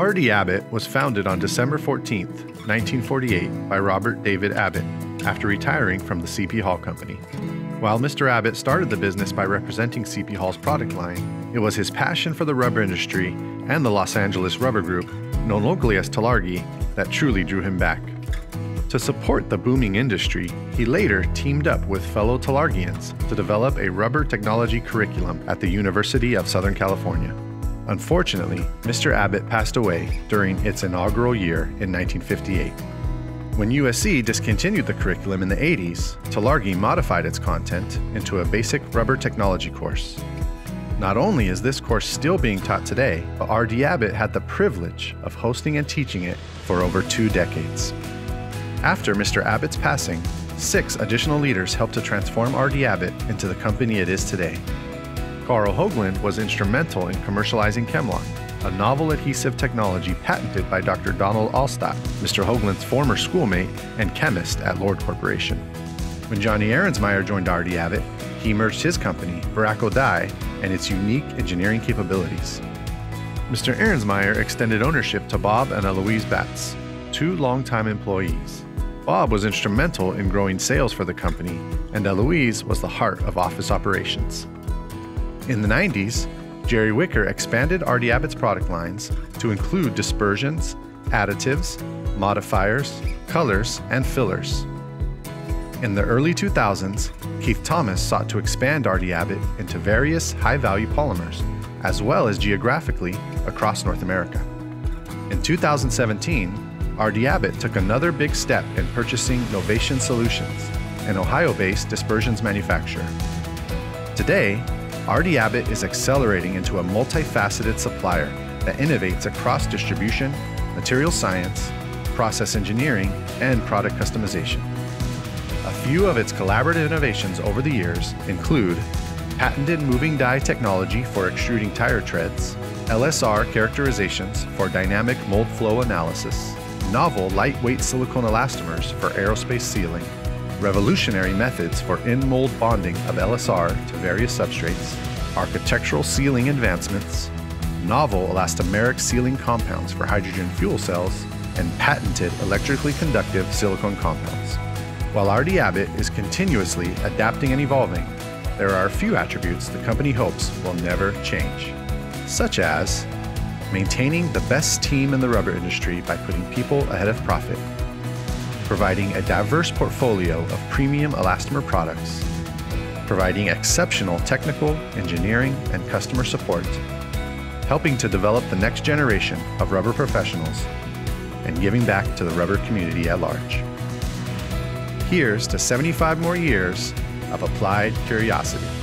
R.D. Abbott was founded on December 14, 1948, by Robert David Abbott after retiring from the C.P. Hall Company. While Mr. Abbott started the business by representing C.P. Hall's product line, it was his passion for the rubber industry and the Los Angeles Rubber Group, known locally as Tullargy, that truly drew him back. To support the booming industry, he later teamed up with fellow Tullargians to develop a rubber technology curriculum at the University of Southern California. Unfortunately, Mr. Abbott passed away during its inaugural year in 1958. When USC discontinued the curriculum in the 80s, Tullargy modified its content into a basic rubber technology course. Not only is this course still being taught today, but R.D. Abbott had the privilege of hosting and teaching it for over two decades. After Mr. Abbott's passing, six additional leaders helped to transform R.D. Abbott into the company it is today. Carl Hoagland was instrumental in commercializing Chemlok, a novel adhesive technology patented by Dr. Donald Alstott, Mr. Hoagland's former schoolmate and chemist at Lord Corporation. When Johnny Ahrensmeyer joined R.D. Abbott, he merged his company, Verraco Dye, and its unique engineering capabilities. Mr. Ahrensmeyer extended ownership to Bob and Eloise Batts, two longtime employees. Bob was instrumental in growing sales for the company, and Eloise was the heart of office operations. In the 90s, Jerry Wicker expanded R.D. Abbott's product lines to include dispersions, additives, modifiers, colors, and fillers. In the early 2000s, Keith Thomas sought to expand R.D. Abbott into various high value polymers, as well as geographically across North America. In 2017, R.D. Abbott took another big step in purchasing Novation Solutions, an Ohio based dispersions manufacturer. Today, R.D. Abbott is accelerating into a multifaceted supplier that innovates across distribution, material science, process engineering, and product customization. A few of its collaborative innovations over the years include patented moving die technology for extruding tire treads, LSR characterizations for dynamic mold flow analysis, novel lightweight silicone elastomers for aerospace sealing, revolutionary methods for in-mold bonding of LSR to various substrates, architectural sealing advancements, novel elastomeric sealing compounds for hydrogen fuel cells, and patented electrically conductive silicone compounds. While R.D. Abbott is continuously adapting and evolving, there are a few attributes the company hopes will never change, such as maintaining the best team in the rubber industry by putting people ahead of profit, providing a diverse portfolio of premium elastomer products, providing exceptional technical, engineering, and customer support, helping to develop the next generation of rubber professionals, and giving back to the rubber community at large. Here's to 75 more years of applied curiosity.